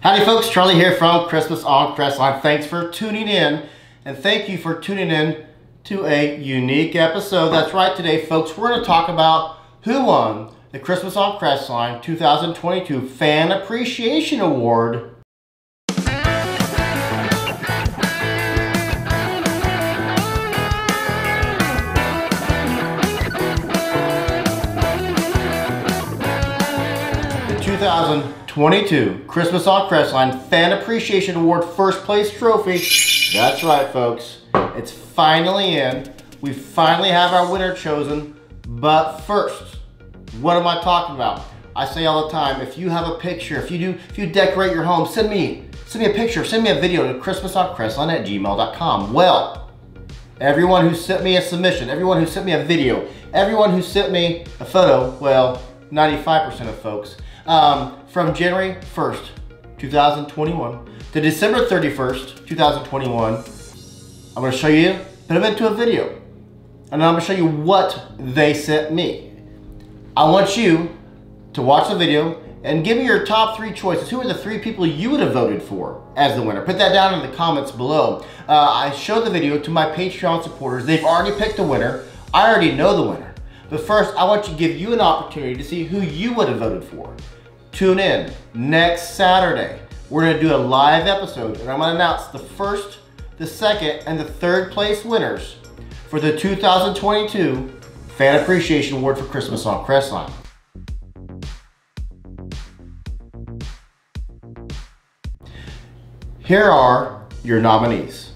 Howdy folks, Charlie here from Christmas on Crestline. Thanks for tuning in and thank you for tuning in to a unique episode. That's right, today folks, we're going to talk about who won the Christmas on Crestline 2022 Fan Appreciation Award. The 2022 Christmas on Crestline Fan Appreciation Award First Place Trophy. That's right, folks. It's finally in. We finally have our winner chosen. But first, what am I talking about? I say all the time, if you have a picture, if you do, if you decorate your home, send me, send me a picture, send me a video to christmasoncrestline at gmail.com. Well, everyone who sent me a submission, everyone who sent me a video, everyone who sent me a photo, well, 95% of folks, um, from January 1st, 2021 to December 31st, 2021, I'm gonna show you, put them into a video, and I'm gonna show you what they sent me. I want you to watch the video and give me your top three choices. Who are the three people you would have voted for as the winner? Put that down in the comments below. Uh, I showed the video to my Patreon supporters. They've already picked a winner. I already know the winner. But first, I want to give you an opportunity to see who you would have voted for. Tune in next Saturday. We're gonna do a live episode and I'm gonna announce the first, the second, and the third place winners for the 2022 Fan Appreciation Award for Christmas on Crestline. Here are your nominees.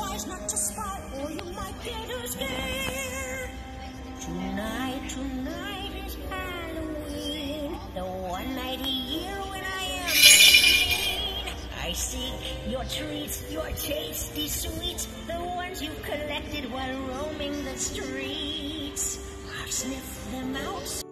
Wise not to spy, or you might get a scare. Tonight, tonight is Halloween, the one night a year when I am clean. I seek your treats, your tasty sweets, the ones you collected while roaming the streets. I've sniffed them out.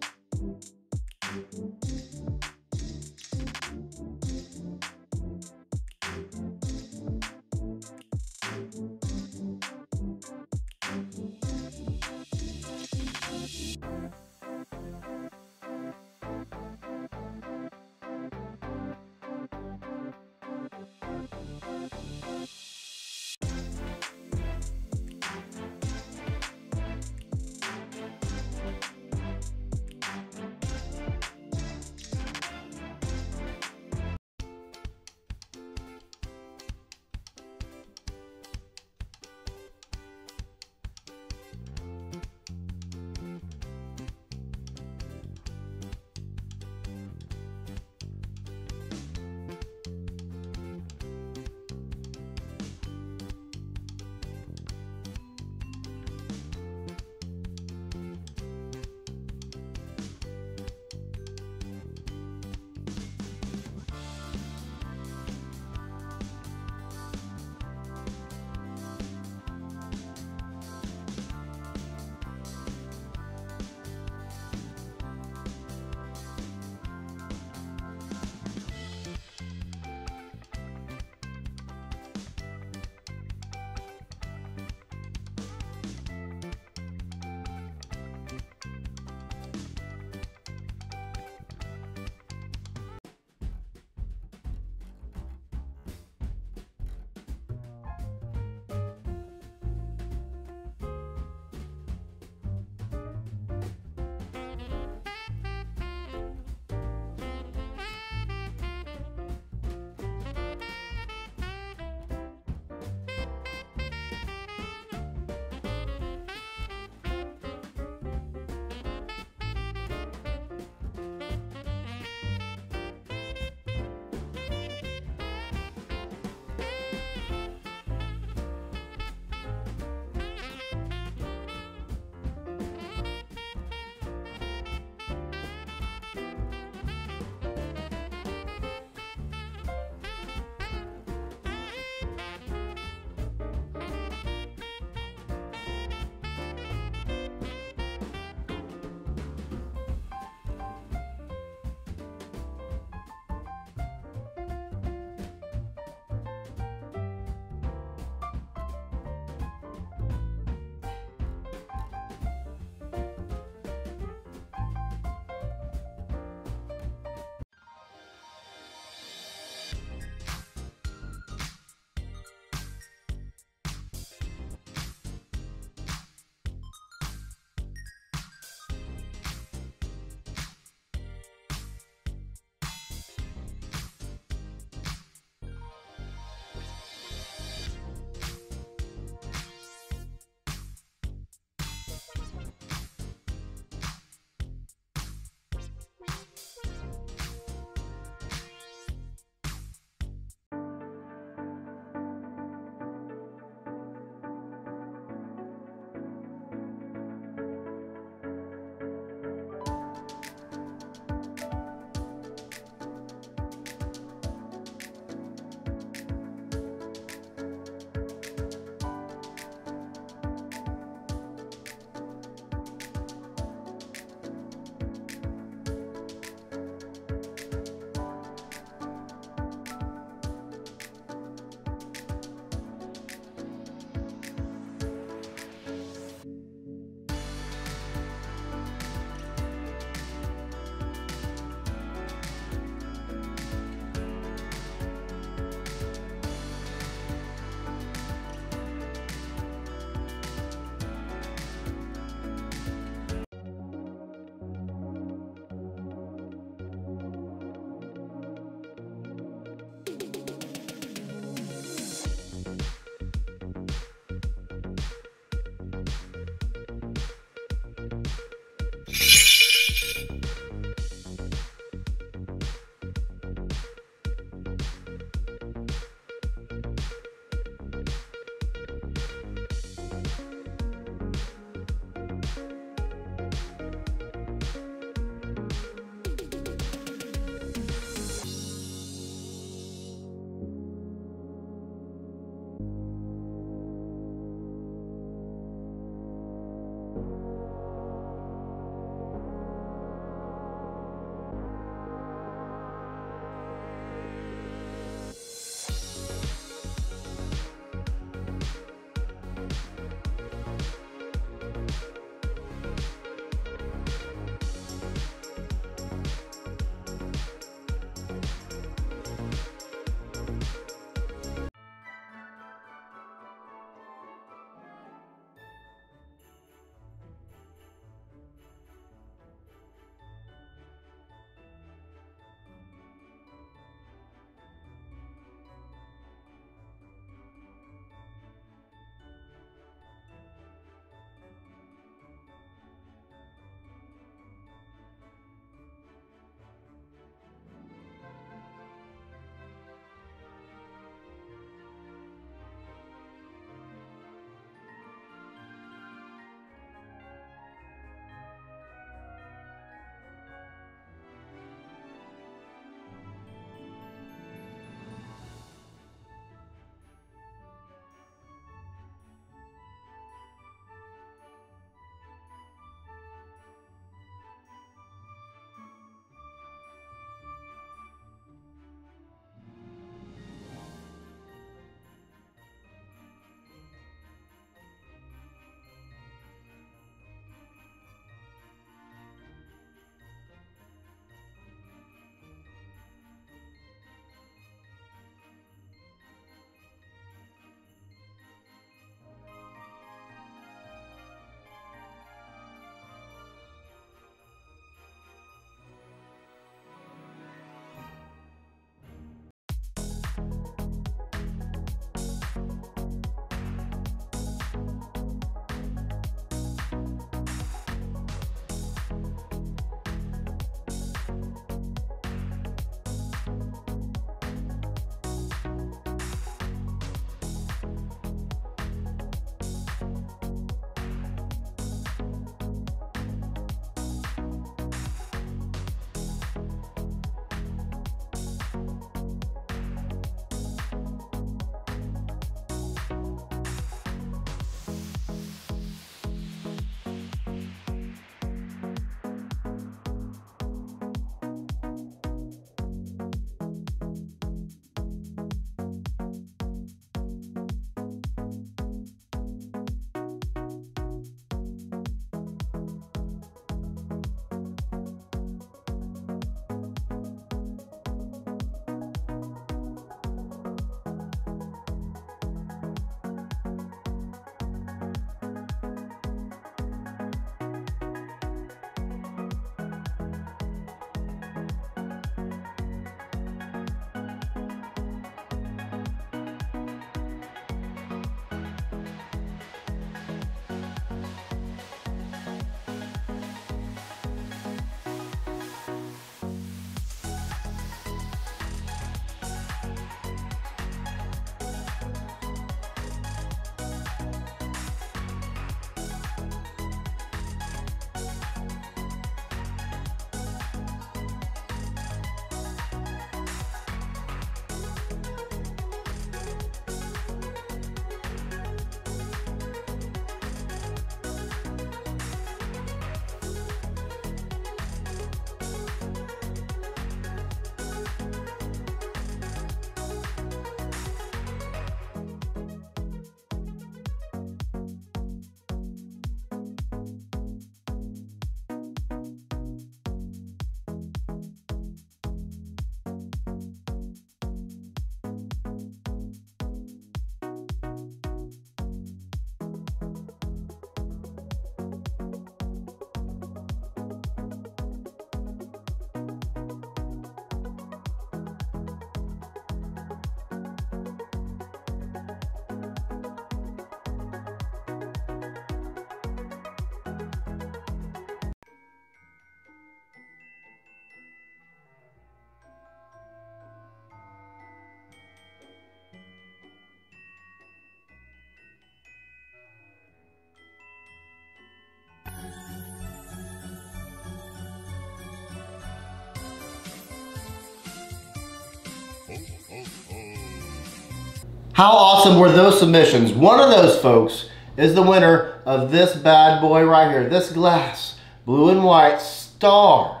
How awesome were those submissions? One of those folks is the winner of this bad boy right here. This glass, blue and white star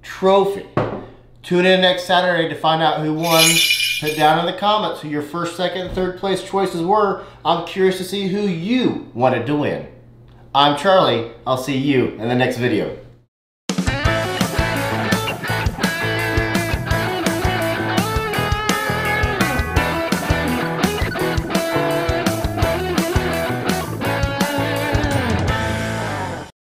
trophy. Tune in next Saturday to find out who won. Put down in the comments who your first, second, and third place choices were. I'm curious to see who you wanted to win. I'm Charlie. I'll see you in the next video.